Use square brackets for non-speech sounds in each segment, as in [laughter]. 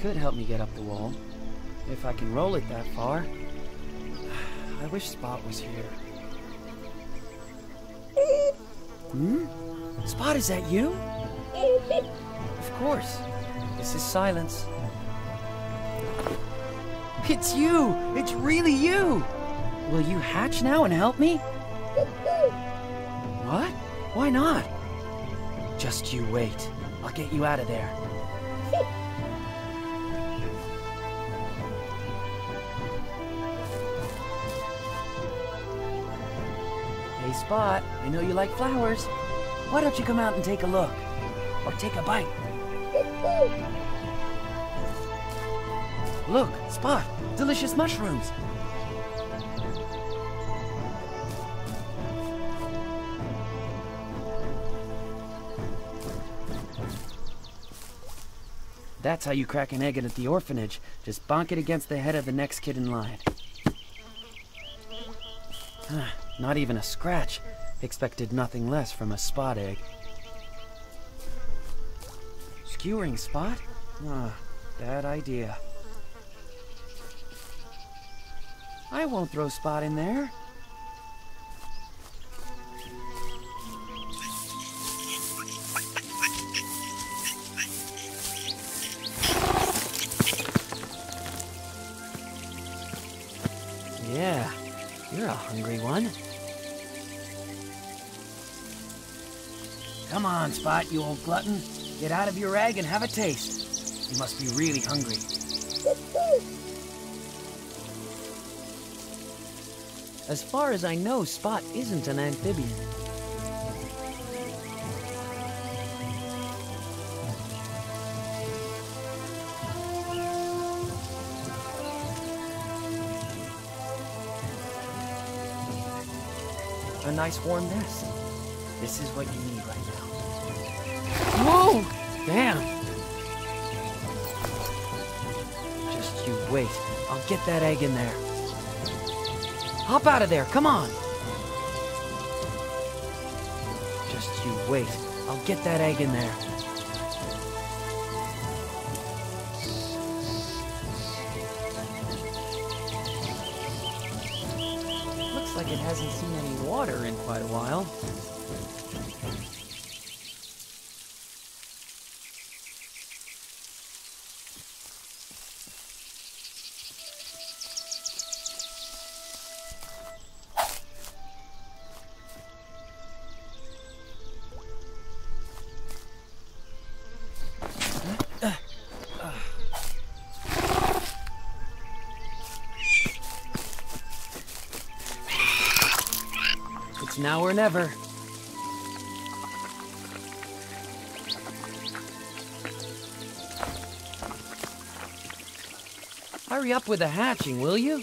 Could help me get up the wall. If I can roll it that far. [sighs] I wish Spot was here. Hmm? Spot, is that you? [laughs] Of course. This is silence. It's you! It's really you! Will you hatch now and help me? [laughs] What? Why not? Just you wait. I'll get you out of there. Hey, Spot, I know you like flowers. Why don't you come out and take a look? Or take a bite? Look, Spot, delicious mushrooms. That's how you crack an egg at the orphanage. Just bonk it against the head of the next kid in line. Not even a scratch. Expected nothing less from a spot egg. Skewering spot? Ah, bad idea. I won't throw spot in there. You old glutton. Get out of your egg and have a taste. You must be really hungry. As far as I know, Spot isn't an amphibian. A nice warm nest. This is what you need! Damn! Just you wait. I'll get that egg in there. Hop out of there, come on! Just you wait. I'll get that egg in there. Now or never. Hurry up with the hatching, will you?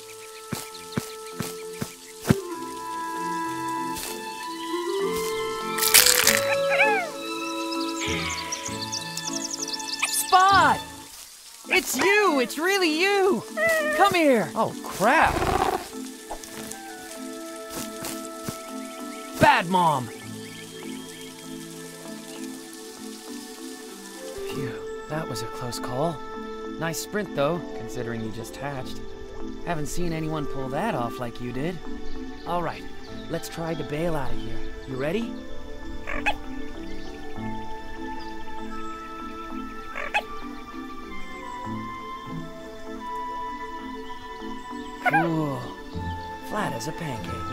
Spot! It's you! It's really you! Come here! Oh, crap! Bad mom! Phew, that was a close call. Nice sprint, though, considering you just hatched. Haven't seen anyone pull that off like you did. All right, let's try to bail out of here. You ready? Cool. Flat as a pancake.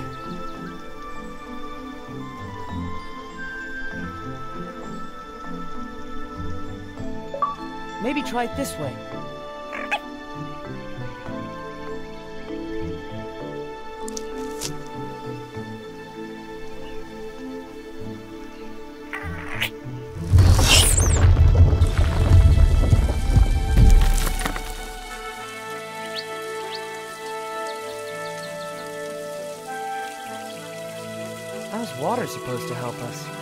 Maybe try it this way. How's water supposed to help us?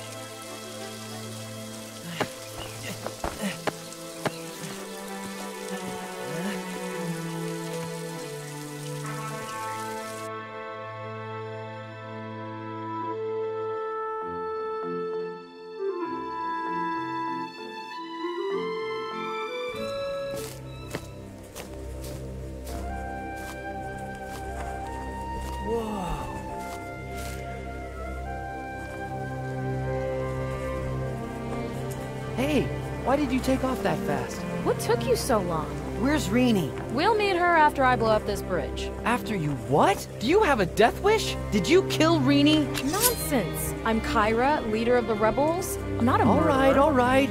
Why did you take off that fast? What took you so long? Where's Renie? We'll meet her after I blow up this bridge. After you what? Do you have a death wish? Did you kill Renie? Nonsense! I'm Kyra, leader of the rebels. I'm not a All murderer. right, all right.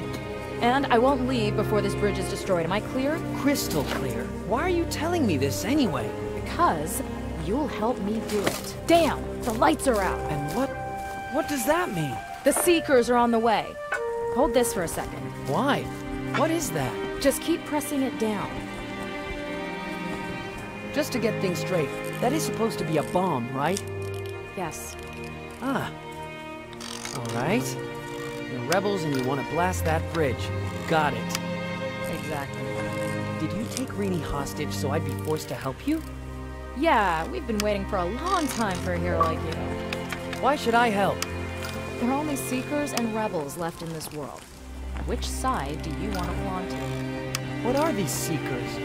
And I won't leave before this bridge is destroyed. Am I clear? Crystal clear. Why are you telling me this anyway? Because you'll help me do it. Damn! The lights are out. And what... what does that mean? The Seekers are on the way. Hold this for a second. Why? What is that? Just keep pressing it down. Just to get things straight, that is supposed to be a bomb, right? Yes. Ah. All right. You're rebels and you want to blast that bridge. Got it. Exactly. Did you take Renie hostage so I'd be forced to help you? Yeah, we've been waiting for a long time for a hero like you. Why should I help? There are only Seekers and Rebels left in this world. Which side do you want to belong to? What are these Seekers?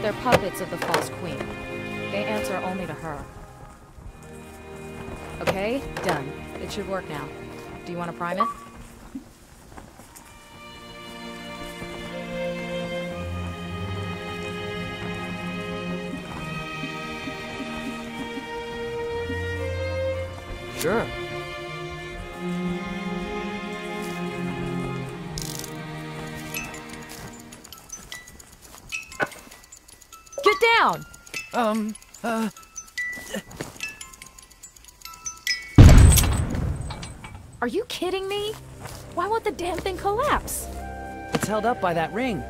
They're puppets of the False Queen. They answer only to her. Okay, done. It should work now. Do you want to prime it? Sure. Um, uh... Are you kidding me? Why won't the damn thing collapse? It's held up by that ring.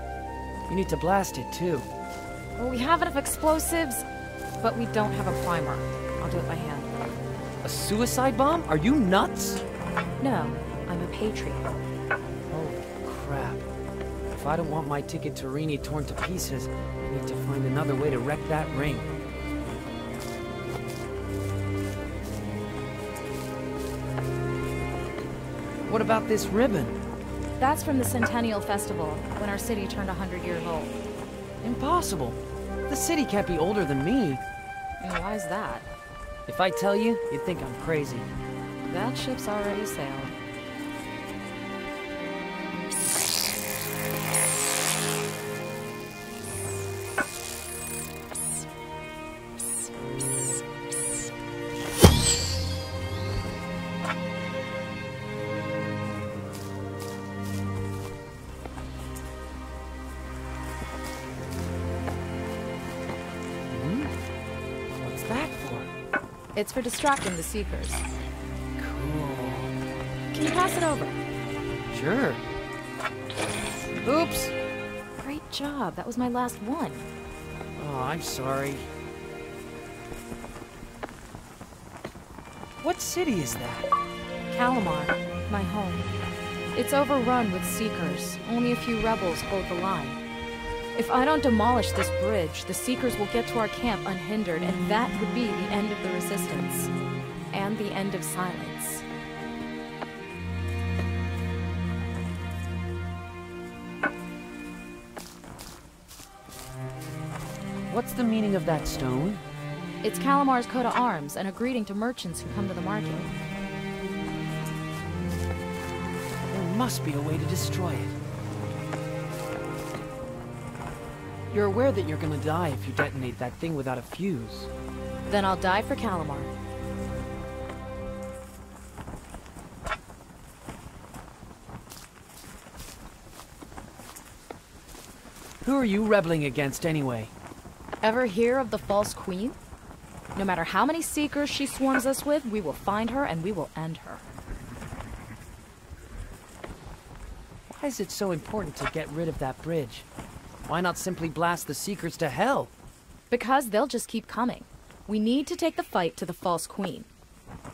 You need to blast it, too. Well, we have enough explosives, but we don't have a primer. I'll do it by hand. A suicide bomb? Are you nuts? No, I'm a patriot. If I don't want my ticket to Renie torn to pieces, I need to find another way to wreck that ring. What about this ribbon? That's from the Centennial Festival, when our city turned 100 years old. Impossible. The city can't be older than me. And why's that? If I tell you, you'd think I'm crazy. That ship's already sailed. It's for distracting the Seekers. Cool. Can you pass it over? Sure. Oops. Great job. That was my last one. Oh, I'm sorry. What city is that? Calamar, my home. It's overrun with Seekers. Only a few rebels hold the line. If I don't demolish this bridge, the Seekers will get to our camp unhindered, and that would be the end of the Resistance. And the end of silence. What's the meaning of that stone? It's Calamar's coat of arms and a greeting to merchants who come to the market. There must be a way to destroy it. You're aware that you're gonna die if you detonate that thing without a fuse. Then I'll die for Calamar. Who are you rebelling against anyway? Ever hear of the False Queen? No matter how many Seekers she swarms us with, we will find her and we will end her. Why is it so important to get rid of that bridge? Why not simply blast the Seekers to hell? Because they'll just keep coming. We need to take the fight to the False Queen.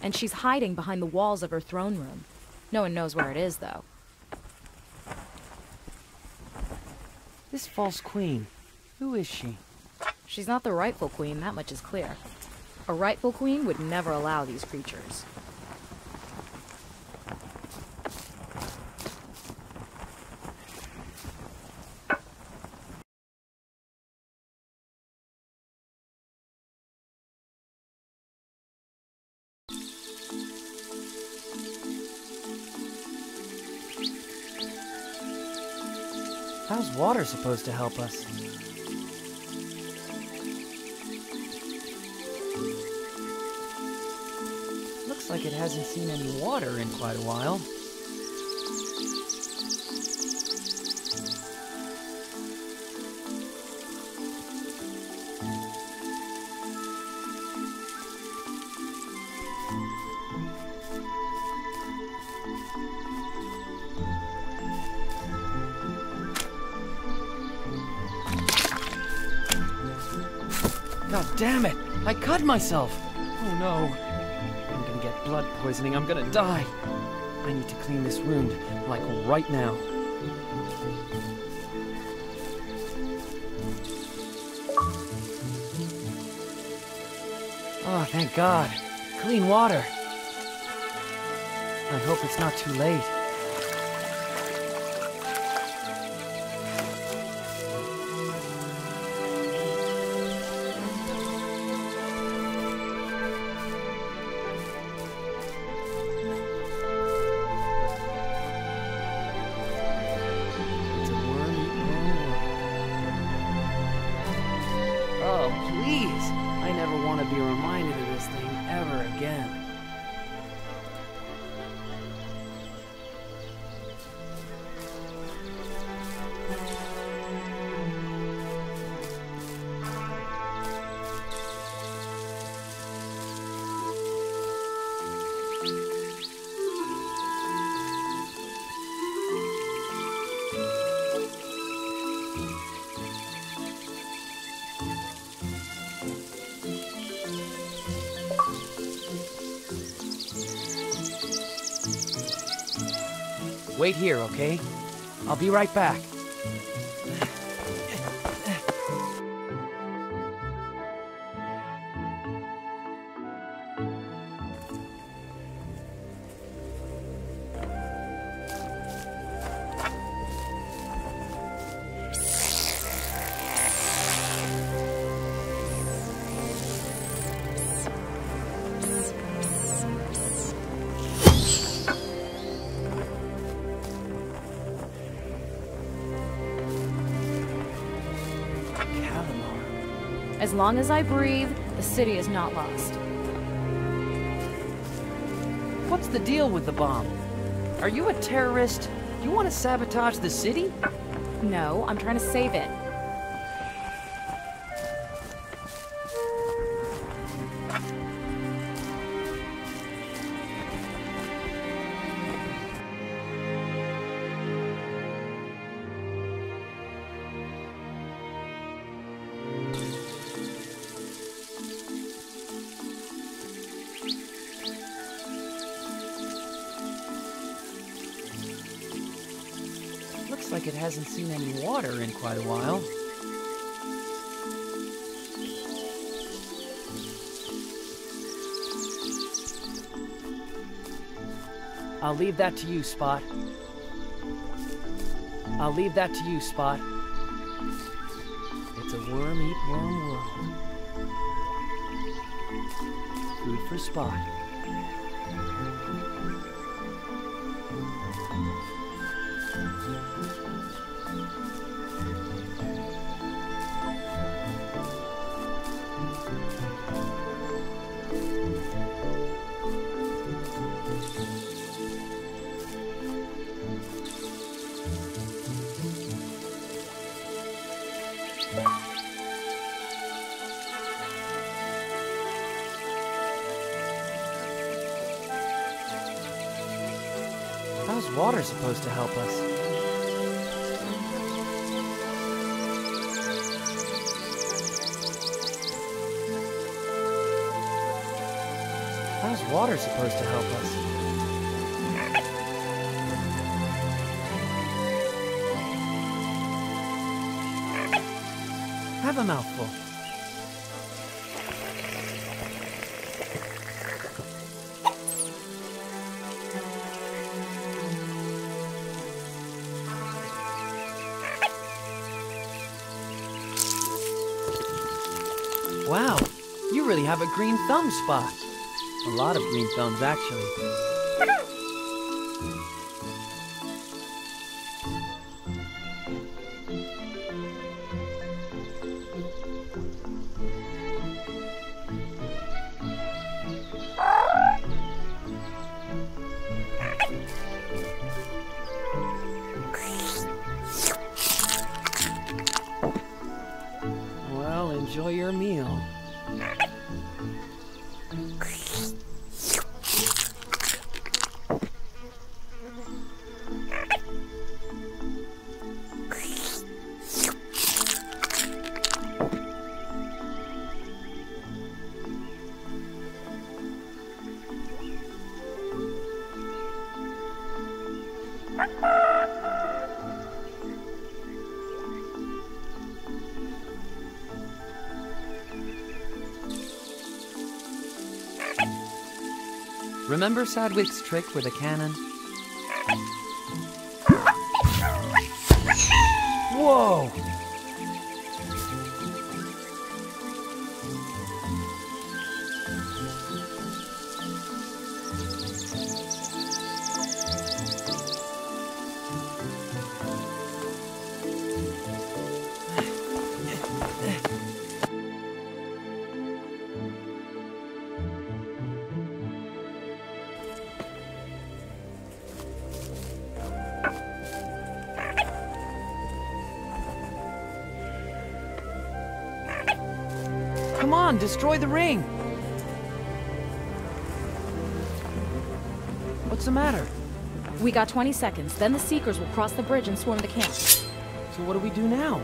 and she's hiding behind the walls of her throne room. No one knows where it is, though. This false queen, who is she? She's not the rightful queen, that much is clear. A rightful queen would never allow these creatures. Water supposed to help us? Looks like it hasn't seen any water in quite a while. Damn it! I cut myself! Oh no. I'm gonna get blood poisoning. I'm gonna die. I need to clean this wound, like right now. Oh, thank God. Clean water. I hope it's not too late. Wait here, okay? I'll be right back. As long as I breathe, the city is not lost. What's the deal with the bomb? Are you a terrorist? Do You want to sabotage the city? No, I'm trying to save it. Like it hasn't seen any water in quite a while. I'll leave that to you, Spot. I'll leave that to you, Spot. It's a worm-eat-worm world. Food for Spot. Water supposed to help us? How's water's supposed to help us. Have a mouthful. Have a green thumb spot. A lot of green thumbs, actually. Well, enjoy your meal. Thank you. Remember Sadwick's trick with a cannon? Whoa! On, destroy the ring! What's the matter? We got 20 seconds, then the Seekers will cross the bridge and swarm the camp. So what do we do now?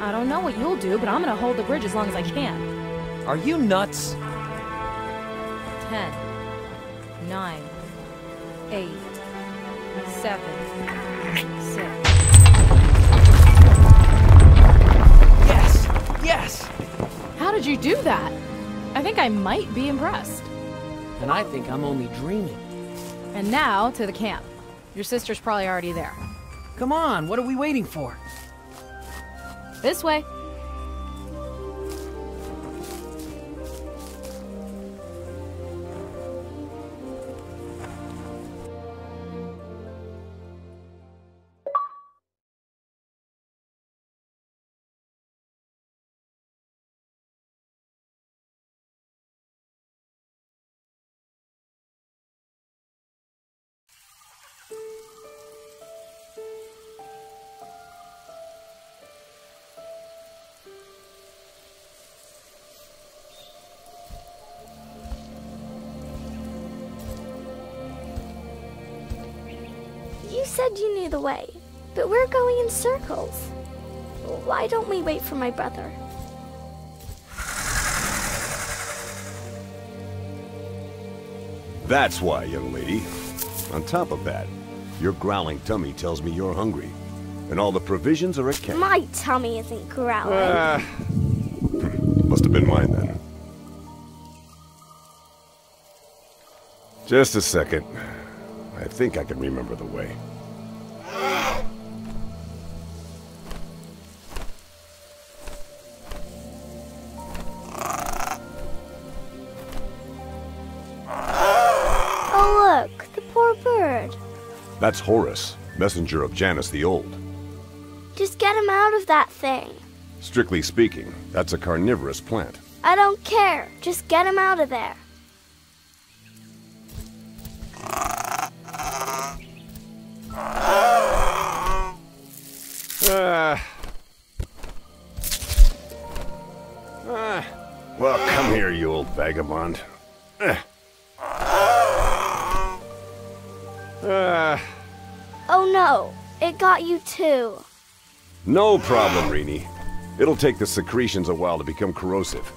I don't know what you'll do, but I'm gonna hold the bridge as long as I can. Are you nuts? 10, 9, 8, 7, 6. Yes! Yes! Did you do that? I think I might be impressed. And I think I'm only dreaming. And now to the camp. Your sister's probably already there. Come on, what are we waiting for? This way. Said you knew the way, but we're going in circles. Why don't we wait for my brother? That's why, young lady. On top of that, your growling tummy tells me you're hungry. And all the provisions are at camp. My tummy isn't growling. Ah. Must have been mine then. Just a second. I think I can remember the way. That's Horus, messenger of Janus the Old. Just get him out of that thing. Strictly speaking, that's a carnivorous plant. I don't care. Just get him out of there. Ah. Ah. Well, come here, you old vagabond. You too. No problem, Renie. It'll take the secretions a while to become corrosive.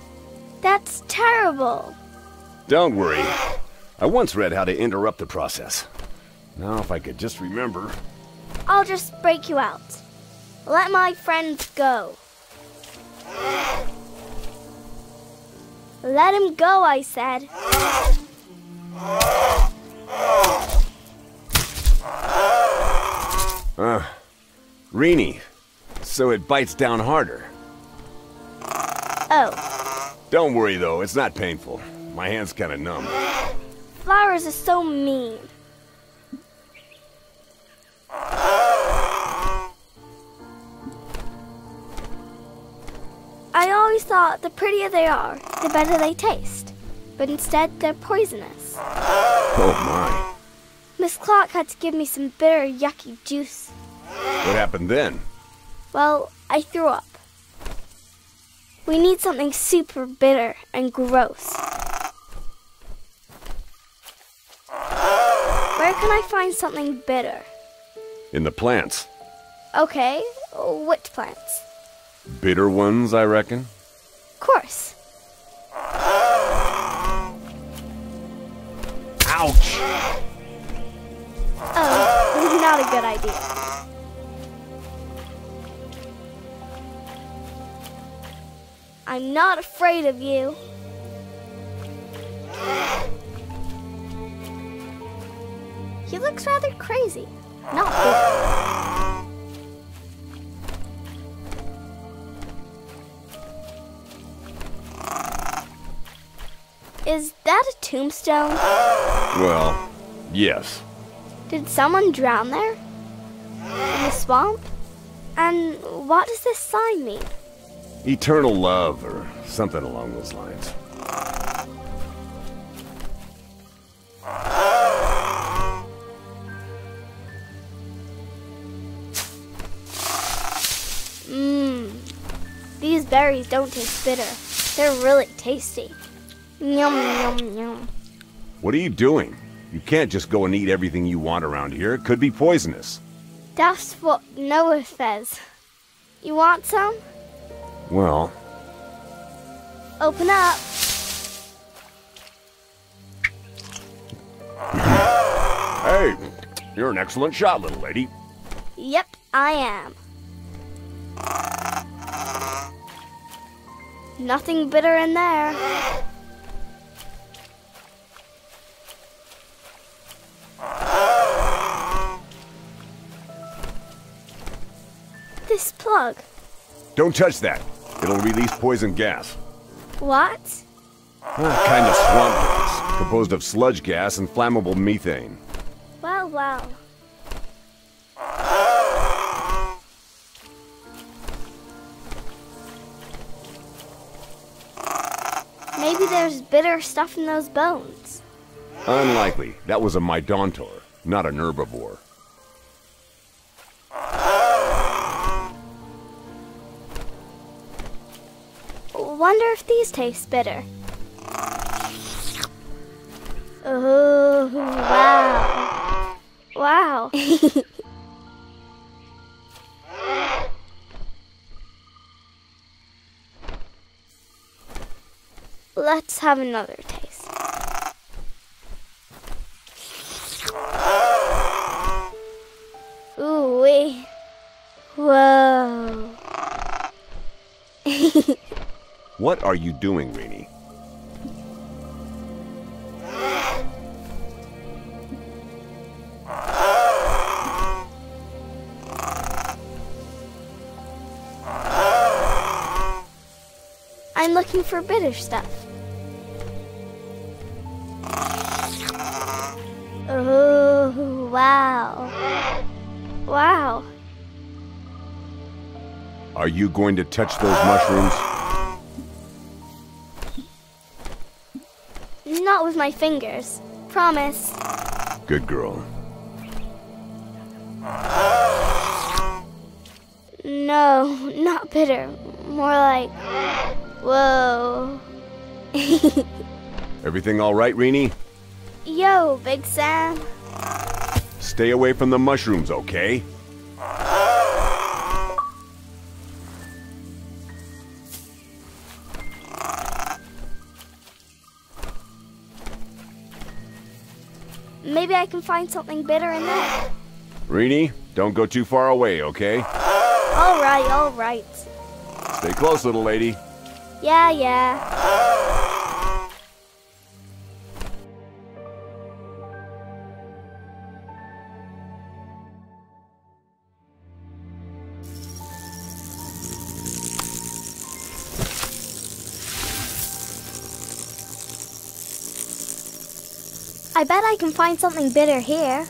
That's terrible. Don't worry. I once read how to interrupt the process. Now, if I could just remember. I'll just break you out. Let my friends go. Let him go, I said. Uh, Renie. So it bites down harder. Oh, Don't worry though, it's not painful. My hand's kinda numb. flowers are so mean. I always thought the prettier they are, the better they taste. But instead, they're poisonous. Oh my. Miss Clark had to give me some bitter, yucky juice. What happened then? Well, I threw up. We need something super bitter and gross. Where can I find something bitter? In the plants. Okay, which plants? Bitter ones, I reckon. Of course. Ouch! Oh, [laughs] not a good idea. I'm not afraid of you. He looks rather crazy. Not bitter. Is that a tombstone? Well, yes. Did someone drown there? In the swamp? And what does this sign mean? Eternal love, or something along those lines. Mmm. These berries don't taste bitter. They're really tasty. Yum, yum, yum. What are you doing? You can't just go and eat everything you want around here. It could be poisonous. That's what Noah says. You want some? Well, Open up. hey, you're an excellent shot, little lady. Yep, I am. Nothing bitter in there. Plug. Don't touch that. It'll release poison gas. What? Ah, kind of swamp gas, composed of sludge gas and flammable methane. Well, well. Maybe there's bitter stuff in those bones. Unlikely. That was a Mydontor, not an herbivore. Wonder if these taste bitter. Oh, wow. Wow. [laughs] Let's have another taste. Ooh wee. Whoa. [laughs] What are you doing, Renie? I'm looking for bitter stuff. Oh, wow. Wow. Are you going to touch those mushrooms? My fingers. Promise. Good girl. No, not bitter. More like. Whoa. [laughs] Everything all right, Renie? Yo, Big Sam. Stay away from the mushrooms, okay? Maybe I can find something bitter in there. Renie, don't go too far away, okay? Alright, alright. Stay close, little lady. Yeah, yeah. I bet I can find something bitter here.